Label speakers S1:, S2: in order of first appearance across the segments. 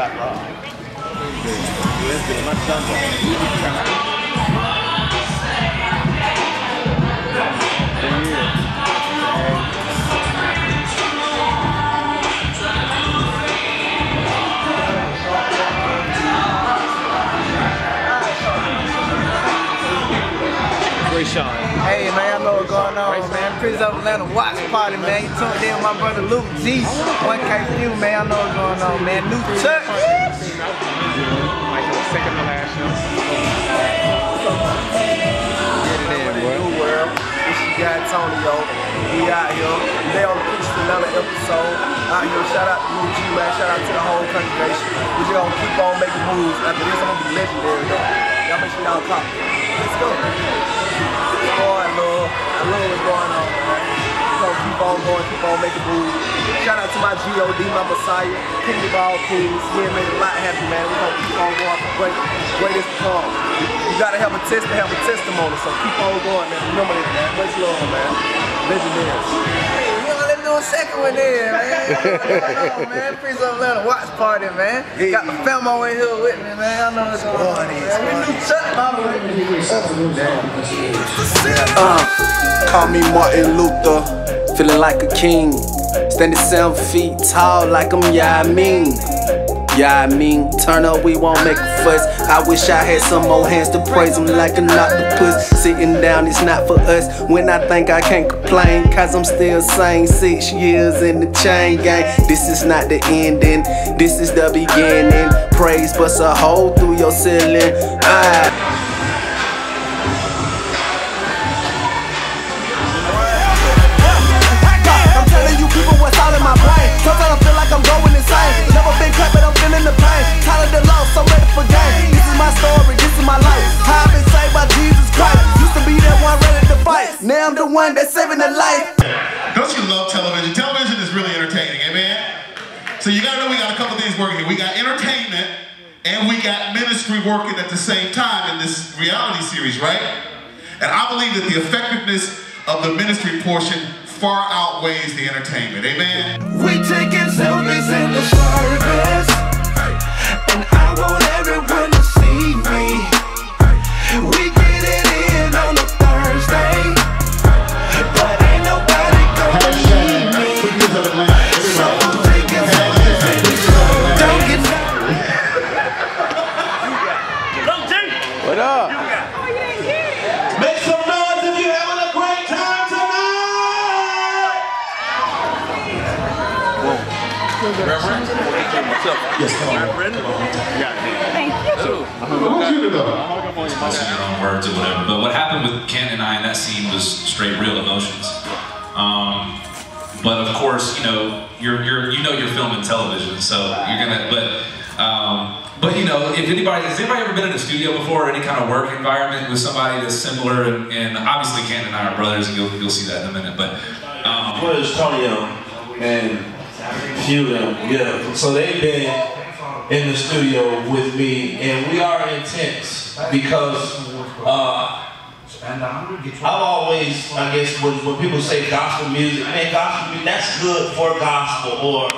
S1: got robbed. Let's get my son.
S2: Of Atlanta watch party, man. You tuned in with my brother Luke G. 1K Few, man. I know what's going on, man. New church.
S1: Like. Get it in, boy.
S2: New world. We out here. Today on the episode. Out here, shout out to G, man. Shout out to the whole congregation. We just gonna keep on making moves. After this, I'm gonna be legendary, though. Y'all make sure y'all copy. Let's go. What's on going, keep on making moves. Shout out to my G.O.D., my Messiah, King of all kings. He ain't made a lot happy, man. We gonna keep on going for great, greatest to come. You gotta have a test to have a testimony, so keep on going, man. Remember that, man. Much love, man. Legendary. Hey, you know, let's do a second one there, man. Come on, man. Prince of Atlanta watch party, man. Got the famo in here with me, man. I know what's going on, man. We new church, mama.
S3: Uh, call me Martin Luther, feeling like a king. Standing seven feet tall like I'm Yamin. Yeah, I mean, turn up, we won't make a fuss. I wish I had some more hands to praise him like an octopus. Sitting down is not for us. When I think I can't complain, cause I'm still sane. Six years in the chain gang. This is not the ending, this is the beginning. Praise bust a hole through your ceiling. Ah. My brain. Sometimes I feel like I'm going insane. Never been cut, but I'm feeling the pain. Tired of the loss, I'm ready for game. This is my story, this is my life. How I've been saved by Jesus Christ. Used to be that one ready to fight. Now I'm the one that's saving the life.
S4: Don't you love television? Television is really entertaining, amen? So you gotta know we got a couple things working here. We got entertainment and we got ministry working at the same time in this reality series, right? And I believe that the effectiveness of the ministry portion far outweighs the entertainment, amen?
S3: We taking selfies in the service. And I want everyone to see me. We get it in on a Thursday. But ain't nobody gonna need me. So
S4: I want you to know.
S5: in your own words or whatever. But what happened with Ken and I in that scene was straight real emotions. Um, but of course, you know, you're, you're you know you're filming television, so you're gonna. But um, but you know, if anybody has anybody ever been in a studio before, or any kind of work environment with somebody that's similar, and, and obviously Ken and I are brothers, and you'll you'll see that in a minute. But um,
S6: Well, it's Tonyo and Few them, yeah. So they've been in the studio with me, and we are intense because uh, I've always, I guess, when, when people say gospel music, man, gospel music, that's good for gospel, or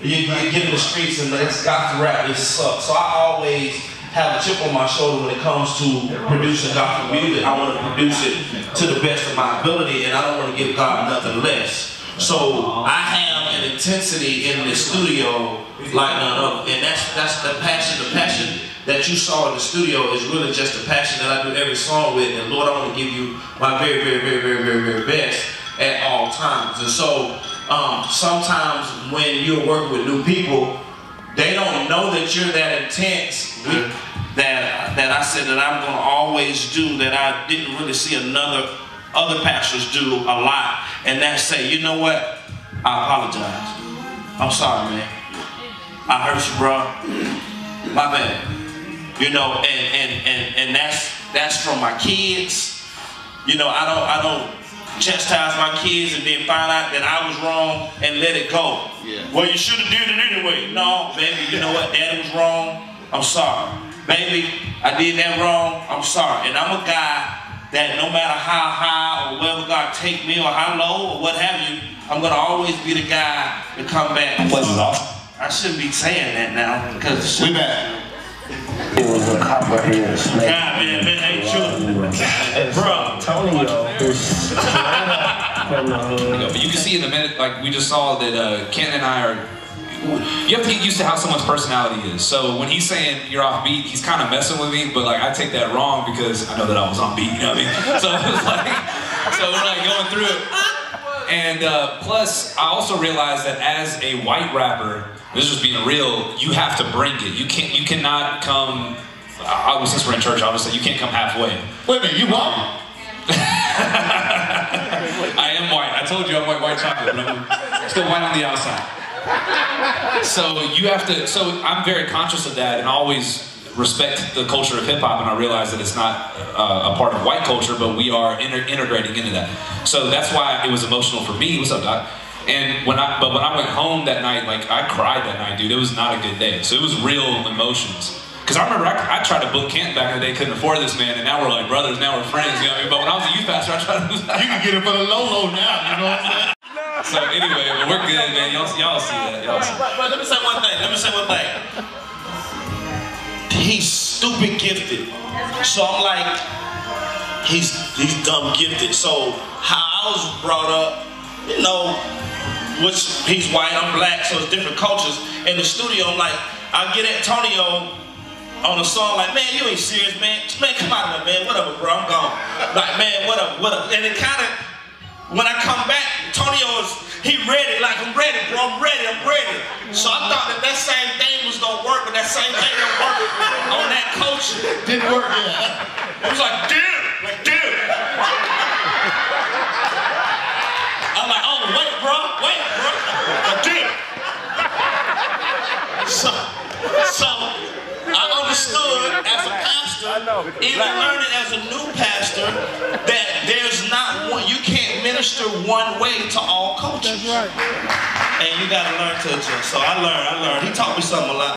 S6: you, you get in the streets and it's gospel rap, it sucks. So I always have a chip on my shoulder when it comes to producing gospel music. I want to produce it to the best of my ability, and I don't want to give God nothing less. So I have an intensity in the studio like none other, and that's that's the passion. The passion that you saw in the studio is really just the passion that I do every song with. And Lord, I want to give you my very, very, very, very, very, very best at all times. And so um, sometimes when you're working with new people, they don't know that you're that intense. We, that that I said that I'm going to always do that I didn't really see another other pastors do a lot, and that's say, you know what? I apologize. I'm sorry, man. I hurt you, bro. My bad. You know, and and and and that's that's from my kids. You know, I don't I don't chastise my kids and then find out that I was wrong and let it go.
S1: Yeah.
S6: Well, you should have did it anyway. No, baby, you know what? Daddy was wrong. I'm sorry. Baby, I did that wrong. I'm sorry. And I'm a guy that no matter how high or wherever God take me or how low or what have you, I'm gonna always be the guy to come back.
S5: Place is awesome.
S6: I shouldn't be saying that now because
S4: We back.
S7: It was a copperhead snake.
S6: God man, man, ain't true, bro.
S7: Antonio is from the hood.
S5: But you can see in the minute, like we just saw that uh, Canton and I are. You have to get used to how someone's personality is. So when he's saying you're off beat, he's kind of messing with me, but like I take that wrong because I know that I was on beat. You know what I mean? So it was like, so we're like going through it. And uh, plus, I also realized that as a white rapper, this is being real. You have to bring it. You can't. You cannot come. I was since we're in church, obviously, you can't come halfway.
S4: Wait a minute, you wrong.
S5: I am white. I told you I'm white, white chocolate, but I'm still white on the outside. So you have to. So I'm very conscious of that, and always respect the culture of hip hop. And I realize that it's not uh, a part of white culture, but we are inter- integrating into that. So that's why it was emotional for me. What's up, Doc? And when I, but when I went home that night, like I cried that night, dude. It was not a good day. So it was real emotions. Because I remember I, I tried to book Kent back in the day, couldn't afford this man, and now we're like brothers, now we're friends, you know what I mean? But when I was a youth pastor, I tried to.
S4: You can get it for the low low now, you know what I'm saying?
S5: So anyway, but we're good, man. Y'all, y'all see that. Y'all see.
S6: But, but let me say one thing. Let me say one thing. He's stupid gifted. So I'm like, he's he's dumb gifted. So how I was brought up, you know, which he's white, I'm black, so it's different cultures. In the studio, I'm like, I get Antonio on a song like, man, you ain't serious, man. Man, come out of there, man. Whatever, bro. I'm gone. Like, man, whatever, whatever. And it kind of, when I come back, Antonio is, he ready, like, I'm ready, bro. I'm ready, I'm ready. So I thought that that same thing was gonna work, but that same thing didn't work on that culture.
S4: Didn't work yet.
S6: It was like, dude, like, dude. I'm like, oh, wait, bro, wait, bro. Like, dude. So, so I understood as a pastor, even learning as a new pastor, that there's not one, you can't minister one way to all cultures. That's right. And you gotta learn to adjust. So I learned, I learned. He taught me something a lot.